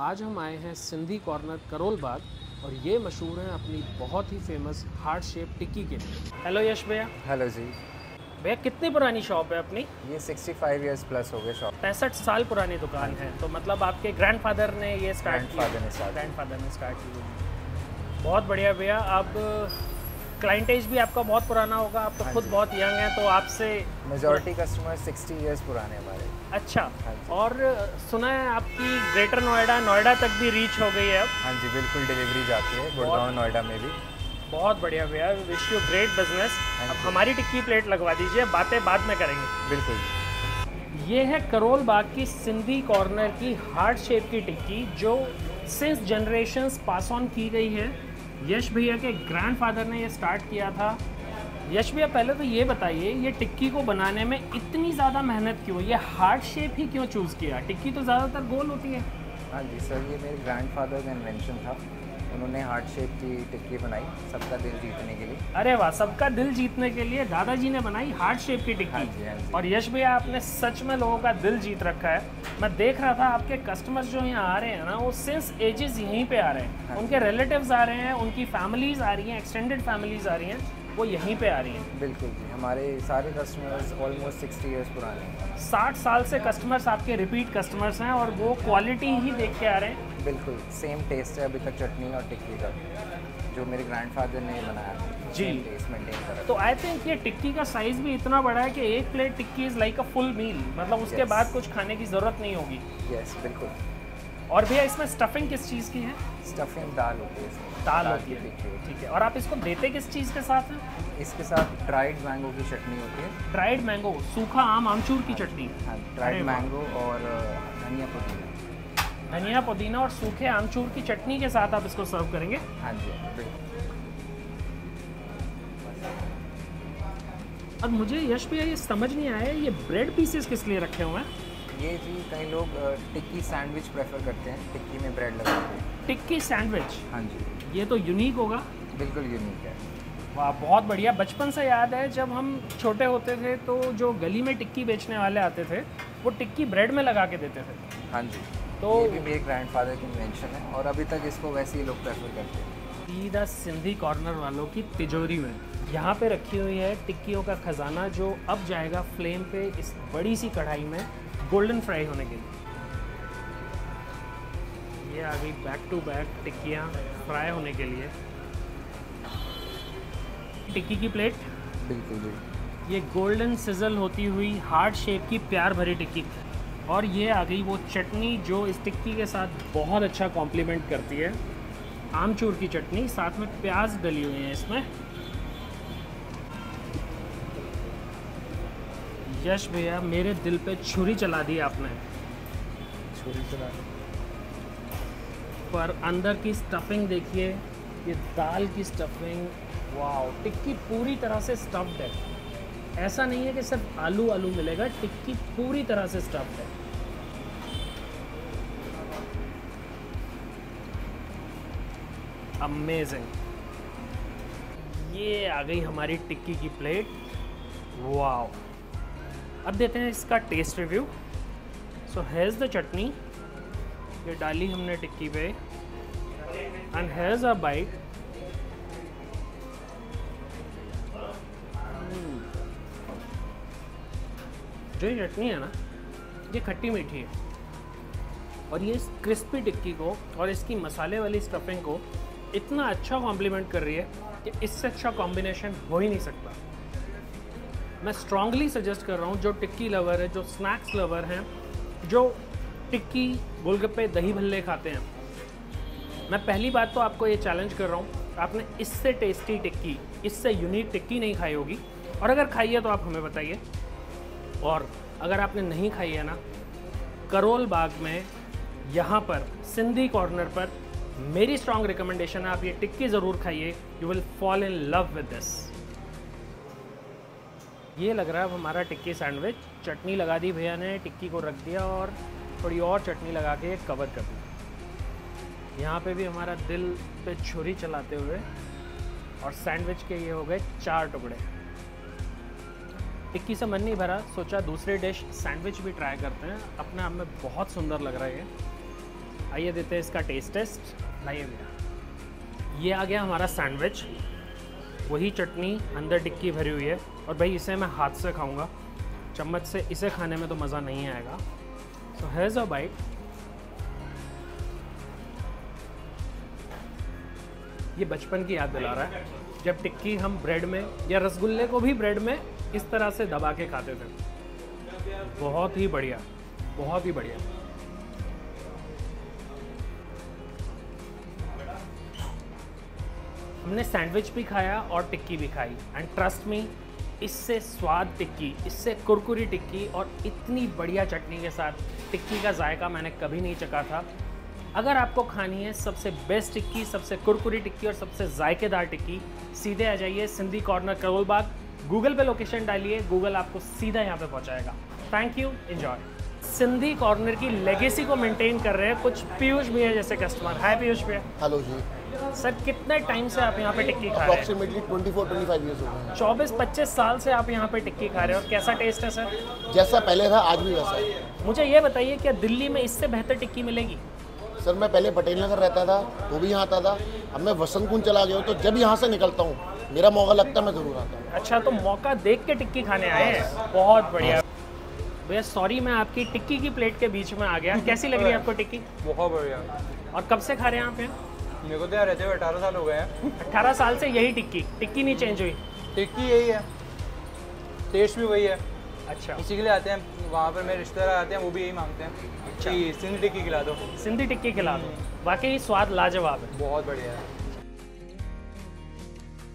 आज हम आए हैं सिंधी कॉर्नर करोल बाग और ये मशहूर हैं अपनी बहुत ही फ़ेमस हार्ट शेप टिक्की के लिए। हेलो यश भैया। हेलो जी। भैया कितनी पुरानी शॉप है अपनी? ये 65 ईयर्स प्लस हो गए शॉप पैंसठ साल पुरानी दुकान है। तो मतलब आपके ग्रैंडफादर ने ये स्टार्ट किया। ग्रैंडफादर ने स्टार्ट की बहुत बढ़िया भैया। अब क्लाइंटेज भी आपका बहुत पुराना होगा आप तो हाँ खुद बहुत यंग हैं तो आपसे मेजोरिटी कस्टमर 60 इयर्स पुराने हमारे। अच्छा हाँ और सुना है आपकी ग्रेटर नोएडा नोएडा तक भी रीच हो गई है अब। हाँ जी बिल्कुल डिलीवरी जाती है गुड़गांव नोएडा में भी। बहुत बढ़िया भैया विश यू ग्रेट बिज़नेस अब हमारी टिक्की प्लेट लगवा दीजिए बातें बाद में करेंगे। बिल्कुल। ये है करोल बाग की सिंधी कॉर्नर की हार्ट शेप की टिक्की जो सिंस जनरेशंस पास ऑन की गई है। यश भैया के ग्रैंडफादर ने ये स्टार्ट किया था। यश भैया, पहले तो ये बताइए, ये टिक्की को बनाने में इतनी ज़्यादा मेहनत क्यों, ये हार्ड शेप ही क्यों चूज़ किया? टिक्की तो ज़्यादातर गोल होती है। हाँ जी, सर, ये मेरे ग्रैंडफादर का इन्वेंशन था। उन्होंने हार्ट शेप की टिक्की बनाई सबका दिल जीतने के लिए। अरे वाह सबका दिल जीतने के लिए दादाजी ने बनाई हार्ट शेप की हाँ जी, टिक्की हाँ जी। और यश भैया आपने सच में लोगों का दिल जीत रखा है। मैं देख रहा था आपके कस्टमर्स जो यहाँ आ रहे हैं ना वो सिंस एजेस यहीं पे आ रहे हैं। हाँ उनके रिलेटिव्स आ रहे हैं उनकी फैमिलीज़ आ रही हैं एक्सटेंडेड फैमिलीज़ आ रही हैं वो यहीं पे आ रही हैं। बिल्कुल जी हमारे सारे कस्टमर्स ऑलमोस्ट 60 इयर्स पुराने हैं। साठ साल से कस्टमर्स आपके रिपीट कस्टमर्स हैं और वो क्वालिटी ही देख के आ रहे हैं। बिल्कुल सेम टेस्ट है अभी तक चटनी और टिक्की का जो मेरे ग्रैंडफादर ने बनाया जी। टेस्ट मेंटेन करा। तो आई थिंक ये टिक्की का साइज़ भी इतना बड़ा है कि एक plate tikki is like a full meal मतलब उसके Yes. बाद कुछ खाने की ज़रूरत नहीं होगी। यस yes, बिल्कुल। और भैया इसमें स्टफिंग किस चीज़ की है? स्टफिंग दाल होती है दाल होती है। टिक्की ठीक है। और आप इसको देते किस चीज़ के साथ है? इसके साथ ड्राइड मैंगो की चटनी होती है। ड्राइड मैंगो सूखा आम आमचूर की चटनी। हाँ अरे ड्राइड मैंगो और धनिया पुदीना। धनिया पुदीना और सूखे आमचूर की चटनी के साथ आप इसको सर्व करेंगे। हाँ जी अब मुझे यश भैया ये समझ नहीं आया ये ब्रेड पीसेस किस लिए रखे हुए हैं? ये जी कई लोग टिक्की सैंडविच प्रेफर करते हैं टिक्की में ब्रेड लगा के। टिक्की सैंडविच हाँ जी। ये तो यूनिक होगा। बिल्कुल यूनिक है। वाह बहुत बढ़िया। बचपन से याद है जब हम छोटे होते थे तो जो गली में टिक्की बेचने वाले आते थे वो टिक्की ब्रेड में लगा के देते थे। हाँ जी। तो ये भी मेरे ग्रैंडफादर की इन्वेंशन है और अभी तक इसको वैसे ही लोग प्रेफर करते हैं। सीधा सिंधी कॉर्नर वालों की तिजोरी में। यहाँ पे रखी हुई है टिक्कियों का खजाना जो अब जाएगा फ्लेम पे इस बड़ी सी कढ़ाई में गोल्डन फ्राई होने के लिए। ये आ गई बैक टू बैक टिक्कियाँ फ्राई होने के लिए। टिक्की की प्लेट बिल्कुल ये गोल्डन सिजल होती हुई हार्ट शेप की प्यार भरी टिक्की। और ये आ गई वो चटनी जो इस टिक्की के साथ बहुत अच्छा कॉम्प्लीमेंट करती है। आमचूर की चटनी साथ में प्याज डली हुई है इसमें। यश भैया मेरे दिल पे छुरी चला दी आपने। छुरी चला पर अंदर की स्टफिंग देखिए ये दाल की स्टफिंग वाओ टिक्की पूरी तरह से स्टफ्ड है। ऐसा नहीं है कि सिर्फ़ आलू आलू मिलेगा टिक्की पूरी तरह से स्टफ्ड है। अमेजिंग ये आ गई हमारी टिक्की की प्लेट वाओ अब देते हैं इसका taste review so has the chutney. ये डाली हमने टिक्की पे. एंड हैज़ अ बाइट जो ये चटनी है ना, ये खट्टी मीठी है. और ये इस क्रिस्पी टिक्की को और इसकी मसाले वाली स्टफिंग को इतना अच्छा कॉम्प्लीमेंट कर रही है कि इससे अच्छा कॉम्बिनेशन हो ही नहीं सकता। मैं स्ट्रांगली सजेस्ट कर रहा हूँ, जो टिक्की लवर है, जो स्नैक्स लवर हैं, जो टिक्की, गोलगप्पे, दही भल्ले खाते हैं। मैं पहली बात तो आपको ये चैलेंज कर रहा हूँ, आपने इससे टेस्टी टिक्की, इससे यूनिक टिक्की नहीं खाई होगी। और अगर खाई है तो आप हमें बताइए। और अगर आपने नहीं खाई है ना करोल बाग में यहाँ पर, सिंधी कॉर्नर पर मेरी स्ट्रॉन्ग रिकमेंडेशन है, आप ये टिक्की ज़रूर खाइए। You will fall in love with this ये लग रहा है अब हमारा टिक्की सैंडविच चटनी लगा दी भैया ने, टिक्की को रख दिया और थोड़ी और चटनी लगा के कवर कर दिया यहाँ पे भी हमारा दिल पे छुरी चलाते हुए और सैंडविच के ये हो गए चार टुकड़े। टिक्की से मन नहीं भरा, सोचा दूसरे डिश सैंडविच भी ट्राई करते हैं। अपने आप में बहुत सुंदर लग रहा है ये। आइए देते हैं इसका टेस्ट टेस्ट लाइए भैया। ये आ गया हमारा सैंडविच। वही चटनी अंदर टिक्की भरी हुई है। और भाई इसे मैं हाथ से खाऊँगा। चम्मच से इसे खाने में तो मज़ा नहीं आएगा। सो हैज़ अ बाइट ये बचपन की याद दिला रहा है। जब टिक्की हम ब्रेड में या रसगुल्ले को भी ब्रेड में इस तरह से दबा के खाते थे। बहुत ही बढ़िया। बहुत ही बढ़िया। हमने सैंडविच भी खाया और टिक्की भी खाई। एंड ट्रस्ट मी इससे स्वाद टिक्की, इससे कुरकुरी टिक्की और इतनी बढ़िया चटनी के साथ टिक्की का जायका मैंने कभी नहीं चखा था। अगर आपको खानी है सबसे बेस्ट टिक्की, सबसे कुरकुरी टिक्की और सबसे जायकेदार टिक्की, सीधे आ जाइए सिंधी कॉर्नर करोल बाग गूगल पे लोकेशन डालिए गूगल आपको सीधा यहाँ पे पहुँचाएगा। Thank you enjoy Sindhi corner की लेगेसी को मेंटेन कर रहे हैं कुछ पीयूष भैया जैसे कस्टमर हाय पीयूष भैया। हेलो जी। सर कितने टाइम से आप यहाँ पे टिक्की खा रहे हैं? अप्रॉक्सीमेटली 24 25 इयर्स हो गए चौबीस पच्चीस साल से आप यहाँ पे टिक्की खा रहे हो। और कैसा टेस्ट है सर? जैसा पहले था आज भी वैसा है। मुझे ये बताइए क्या दिल्ली में इससे बेहतर टिक्की मिलेगी? सर मैं पहले पटेल नगर रहता था वो भी यहाँ आता था। अब मैं वसंत कुंज चला गया हूँ तो जब यहाँ से निकलता हूँ मेरा मौका लगता है मैं ज़रूर आता हूँ। अच्छा तो मौका देख के टिक्की खाने आए हैं? बहुत बढ़िया। भैया सॉरी मैं आपकी टिक्की की प्लेट के बीच में आ गया। कैसी लग रही है आपको टिक्की? बहुत बढ़िया। और कब से खा रहे हैं आप यहाँ? मेरे को तो यहाँ रहते हुए अठारह साल हो गए हैं। अठारह साल से यही टिक्की। टिक्की नहीं चेंज हुई। टिक्की यही है। टेस्ट भी वही है। अच्छा। इसी के लिए आते हैं। वहाँ पर मेरे रिश्तेदार आते हैं वो भी यही मांगते हैं अच्छा। सिंधी टिक्की खिला दो। सिंधी टिक्की खिला दो। वाकई स्वाद लाजवाब है। बहुत बढ़िया है।